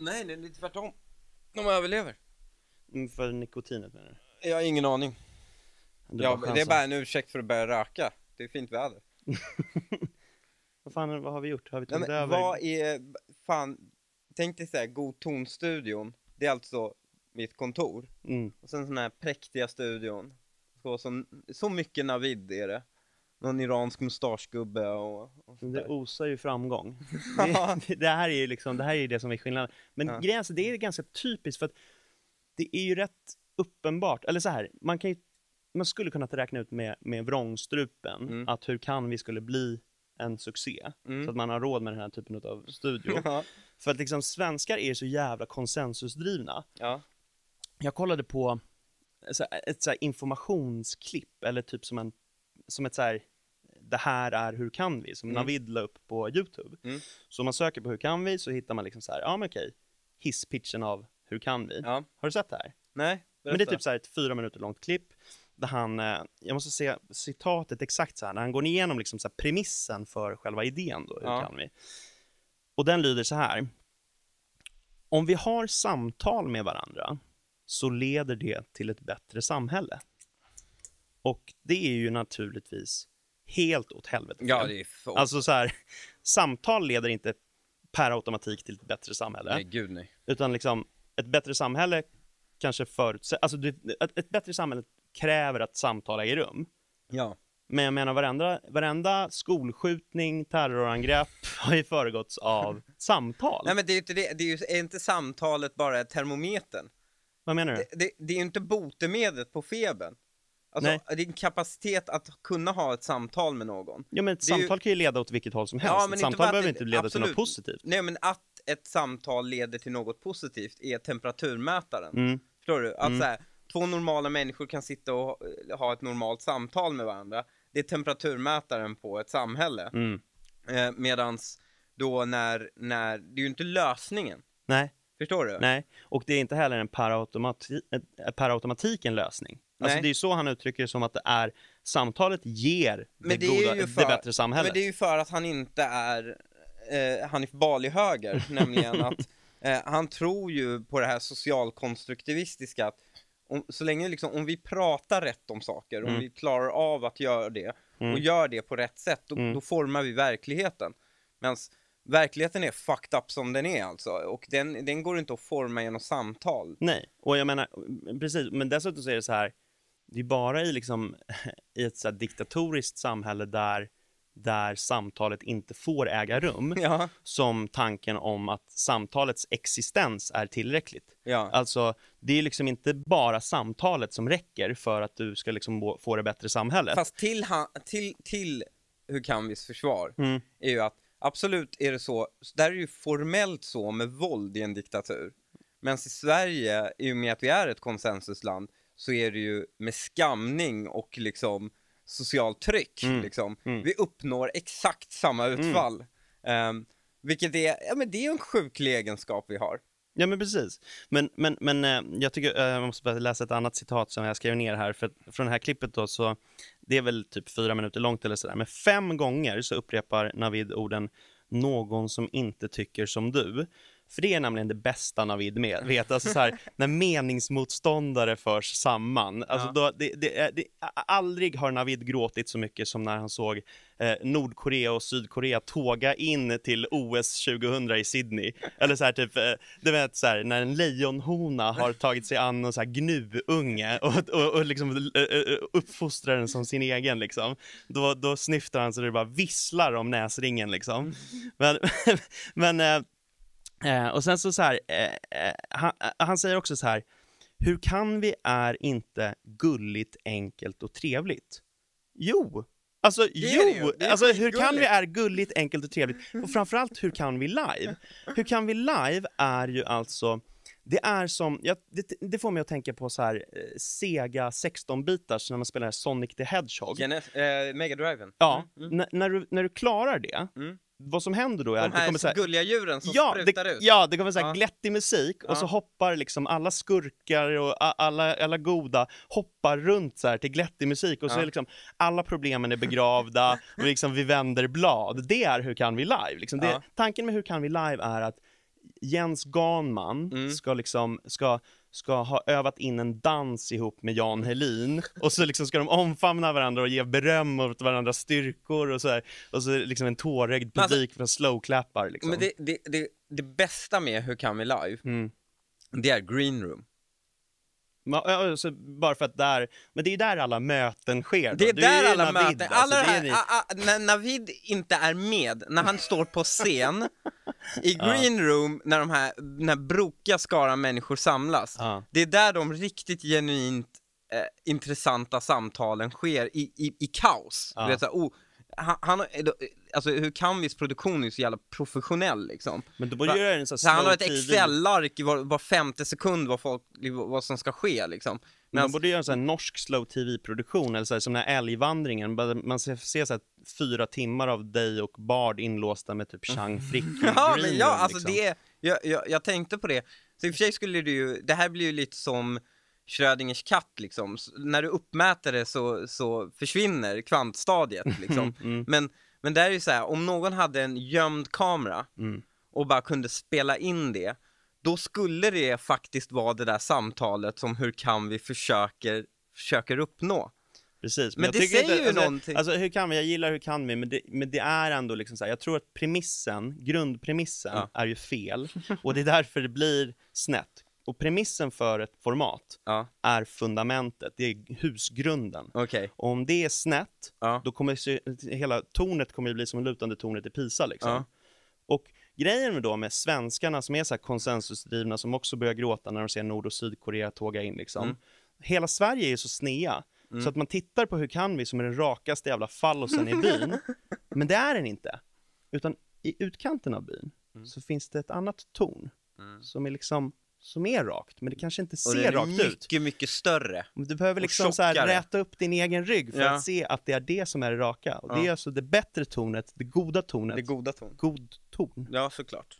Nej, det är lite tvärtom. De överlever. För nikotinet menar du? Jag har ingen aning. Ja, det är bara en ursäkt för att börja röka. Det är fint väder. Vad fan, vad har vi gjort? Har vi tagit över? vad är, fan, tänk dig såhär, God Ton-studion. Det är alltså mitt kontor. Mm. Och sen den här präktiga studion. Så, så, så mycket Navid är det. Någon iransk mustaschgubbe och, och. Det osar ju framgång. det, det här är ju liksom, det här är det som är skillnaden. Men Ja. grejen alltså, det är ganska typiskt för att det är ju rätt uppenbart, eller så här, man kan ju, man skulle kunna räkna ut med, med vrångstrupen Mm. att hur kan vi skulle bli en succé? Mm. Så att man har råd med den här typen av studio. Ja. för att liksom svenskar är så jävla konsensusdrivna. ja. Jag kollade på så här, ett så informationsklipp, eller typ som, en, som ett så här, det här är hur kan vi, som Mm. Navid la upp på YouTube. Mm. Så om man söker på hur kan vi så hittar man liksom så här, ja men okej, hisspitchen av hur kan vi. ja. Har du sett det här? Nej, Men det är typ så här ett fyra minuter långt klipp där han, eh, jag måste se citatet exakt så här, när han går igenom liksom så premissen för själva idén då, hur Ja. kan vi? Och den lyder så här. Om vi har samtal med varandra så leder det till ett bättre samhälle. Och det är ju naturligtvis helt åt helvete. Ja, det är så. Alltså så här, samtal leder inte per automatik till ett bättre samhälle. Nej, gud nej. Utan liksom, ett bättre samhälle kanske förutsätter, alltså ett bättre samhälle kräver att samtal äger rum. Ja. Men jag menar varenda, varenda skolskjutning, terrorangrepp har ju föregåtts av samtal. Nej men det är ju inte det, det är ju är inte samtalet bara termometern. Vad menar du? Det, det, det är ju inte botemedlet på febern. Alltså, Nej. din kapacitet att kunna ha ett samtal med någon. Ja men ett är ju- samtal kan ju leda åt vilket håll som helst. Ja, ett men inte samtal behöver det- inte leda till något absolut. positivt. Nej men att ett samtal leder till något positivt är temperaturmätaren. Mm. Förstår du? Att Mm. så här, två normala människor kan sitta och eh, ha ett normalt samtal med varandra. Det är temperaturmätaren på ett samhälle. Mm. Eh, medans då när, när, det är ju inte lösningen. Nej, Förstår du? nej. Och det är inte heller en per, automati- ett- per automatik en lösning. Alltså Nej. det är ju så han uttrycker det som att det är, samtalet ger det, det goda, ju det för- bättre samhället. Men det är ju för att han inte är eh, Hanif Bali höger, nämligen att eh, han tror ju på det här socialkonstruktivistiska att om, så länge liksom, om vi pratar rätt om saker, om Mm. vi klarar av att göra det och Mm. gör det på rätt sätt, då, Mm. då formar vi verkligheten. Medan verkligheten är fucked up som den är alltså, och den, den går inte att forma genom samtal. Nej, och jag menar, precis, men dessutom så är det så här, det är bara i liksom, i ett så diktatoriskt samhälle där, där samtalet inte får äga rum, Ja, som tanken om att samtalets existens är tillräckligt. ja. Alltså, det är liksom inte bara samtalet som räcker för att du ska liksom få det bättre samhället. Fast till, ha, till, till hur kan vis försvar Mm. är ju att absolut är det så, där är det ju formellt så med våld i en diktatur. Men i Sverige, i och med att vi är ett konsensusland, så är det ju med skamning och liksom socialt tryck. Mm. Liksom. Mm. Vi uppnår exakt samma utfall. Ehm, vilket är, ja men det är en sjuklig egenskap vi har. Ja men precis. Men, men, men eh, jag tycker, eh, jag måste bara läsa ett annat citat som jag skrev ner här, för från det här klippet då så, det är väl typ fyra minuter långt eller sådär, men fem gånger så upprepar Navid orden någon som inte tycker som du. För det är nämligen det bästa Navid med, vet, alltså så här, när meningsmotståndare förs samman. Alltså då, det, det, är- det, aldrig har Navid gråtit så mycket som när han såg eh, Nordkorea och Sydkorea tåga in till OS 2000 i Sydney. Eller så här typ, eh, du vet så här, när en lejonhona har tagit sig an en så här gnuunge och, och, och liksom eh, eh, uppfostrar den som sin egen liksom. Då, då snyftar han så det bara visslar om näsringen liksom. Men, men eh, eh, och sen så så här, eh, eh, han, eh, han säger också så här, hur kan vi är inte gulligt, enkelt och trevligt? Jo, alltså det jo, Det alltså hur kan vi är gulligt, enkelt och trevligt? Och framförallt hur kan vi live? Hur kan vi live är ju alltså det är som, ja, det, det får mig att tänka på så här eh, Sega 16-bitars när man spelar Sonic the Hedgehog. Genes- eh, Megadriven. Ja, Mm, mm. När, när, du, när du klarar det, Mm. Vad som händer då är De det kommer så här här, gulliga djuren som ja, sprutar det, ut. ja, det kommer så här Ja. glättig musik och Ja. så hoppar liksom alla skurkar och alla, alla goda hoppar runt så här till glättig musik och så Ja. är liksom alla problemen är begravda och liksom vi vänder blad. Det är Hur kan vi live? Liksom det. Tanken med Hur kan vi live är att Jens Ganman Mm. ska liksom, ska, ska ha övat in en dans ihop med Jan Helin och så liksom ska de omfamna varandra och ge beröm åt varandras styrkor och så här. och så liksom en tårögd alltså- publik för slowklappar liksom. Men det, det, det, det bästa med Hur kan vi live, Mm. det är green room. Ma- ja, så bara för att där, men det är där alla möten sker. Då. Det är Du där ju alla Navid, möten, alltså, alla är här, a, a, när Navid inte är med, när han står på scen i green room, när de här, när brokiga skaran människor samlas, Ja. det är där de riktigt genuint eh, intressanta samtalen sker i, i, i kaos. Ja. Du vet, så här, oh, han, han, alltså hur kan viss produktion är så jävla professionell liksom. Men då borde göra en sån här Så han har ett. Excel-ark var, var femte sekund vad, folk, vad som ska ske liksom. Men man borde göra en sån här norsk slow TV-produktion, eller så här, som den här älgvandringen, man ser, ser så här fyra timmar av dig och Bard inlåsta med typ Chang Frick Ja, men ja, alltså liksom. det jag, jag, jag tänkte på det. Så i och för sig skulle det ju, det här blir ju lite som Schrödingers katt liksom. S- när du uppmäter det så, så försvinner kvantstadiet liksom. Mm, Men, men det är ju så här, om någon hade en gömd kamera mm. och bara kunde spela in det, då skulle det faktiskt vara det där samtalet som hur kan vi försöker, försöker uppnå. Precis, Men jag det säger inte, ju alltså, någonting. Alltså hur kan vi, jag gillar hur kan vi, men det, men det är ändå liksom så här, jag tror att premissen, grundpremissen Ja. är ju fel och det är därför det blir snett. Och premissen för ett format Ja, är fundamentet, det är husgrunden. okej. Och om det är snett, Ja. då kommer se, hela tornet kommer bli som lutande tornet i Pisa liksom. Ja. Och grejen med då med svenskarna som är så konsensusdrivna, som också börjar gråta när de ser Nord och Sydkorea tåga in liksom. Mm. Hela Sverige är ju så snea, Mm. så att man tittar på hur kan vi som är den rakaste jävla fallosen i byn, men det är den inte. Utan i utkanten av byn Mm. så finns det ett annat torn Mm. som är liksom som är rakt, men det kanske inte det ser är rakt ut. mycket, mycket större. Du behöver liksom så här räta upp din egen rygg för Ja. att se att det är det som är det raka. Och det Ja. är alltså det bättre tornet, det goda tornet. Det goda ton. God ton. Ja, såklart.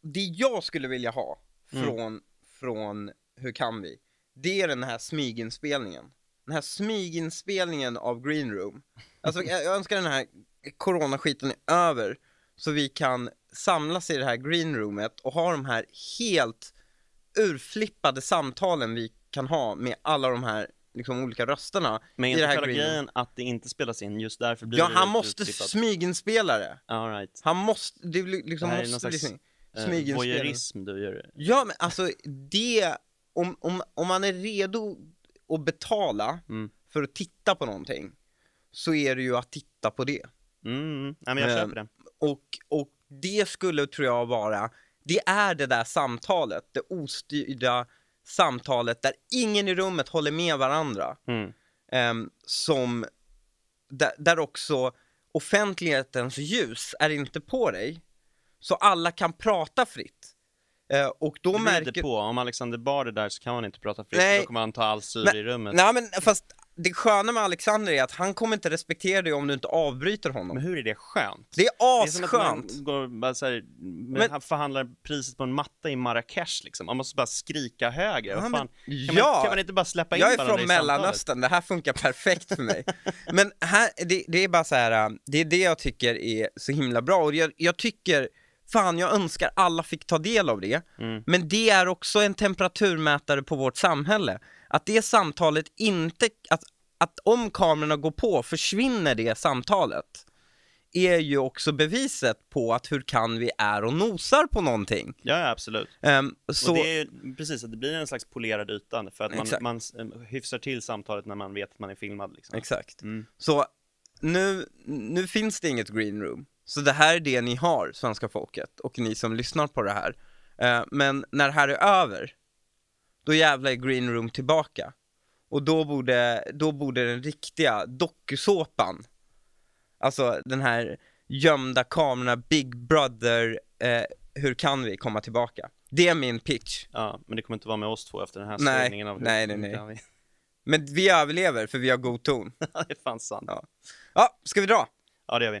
Det jag skulle vilja ha Mm. från, från Hur kan vi? Det är den här smyginspelningen. Den här smyginspelningen av Green Room. Alltså jag jag önskar den här coronaskiten är över så vi kan samlas i det här Green Roomet och ha de här helt urflippade samtalen vi kan ha med alla de här liksom olika rösterna Men i inte själva grejen att det inte spelas in, just därför blir Ja, det han måste utklippat. smyginspela det. All right. Han måste, det liksom Det här är måste bli. Eh, smyginspelning. voyeurism du gör. Ja men alltså det, om, om, om man är redo att betala Mm. för att titta på någonting så är det ju att titta på det. Mm, nej men jag Eh, köper det. Och, och det skulle tror jag vara, det är det där samtalet, det ostyrda samtalet där ingen i rummet håller med varandra. Mm. ehm, som, där, där också offentlighetens ljus är inte på dig, så alla kan prata fritt. Eh, och då Det märker... på, om Alexander Bard är där så kan man inte prata fritt, Nej. då kommer han ta all syre i rummet. Nej men fast det sköna med Alexander är att han kommer inte respektera dig om du inte avbryter honom. Men hur är det skönt? Det är Det är som att asskönt! man går bara så här, Men- han förhandlar priset på en matta i Marrakesh liksom. Man måste bara skrika högre. Ja, men- fan? Kan, ja. man, kan man inte bara släppa in Jag är från? Mellanöstern, det här funkar perfekt för mig. Men här, det, det är bara så här, äh, det är det jag tycker är så himla bra och jag, jag tycker, fan jag önskar alla fick ta del av det. Mm. Men det är också en temperaturmätare på vårt samhälle. Att det samtalet inte, att, att om kamerorna går på försvinner det samtalet. Är ju också beviset på att hur kan vi är och nosar på någonting. Ja, absolut. Ehm, så, Och det är ju precis, att det blir en slags polerad yta för att man, Exakt. man eh, hyfsar till samtalet när man vet att man är filmad liksom. exakt. Mm. Så nu, nu finns det inget green room. Så det här är det ni har, svenska folket, och ni som lyssnar på det här. Eh, men när det här är över, då jävlar är green room tillbaka. Och då borde, då borde den riktiga dokusåpan, alltså den här gömda kamerorna, Big Brother, eh, hur kan vi komma tillbaka? Det är min pitch. Ja, men det kommer inte vara med oss två efter den här Nej, av hur nej, nej, nej. vi- Men vi överlever för vi har god ton. det är fan sant. Ja. Ja, ska vi dra? Ja, det gör vi.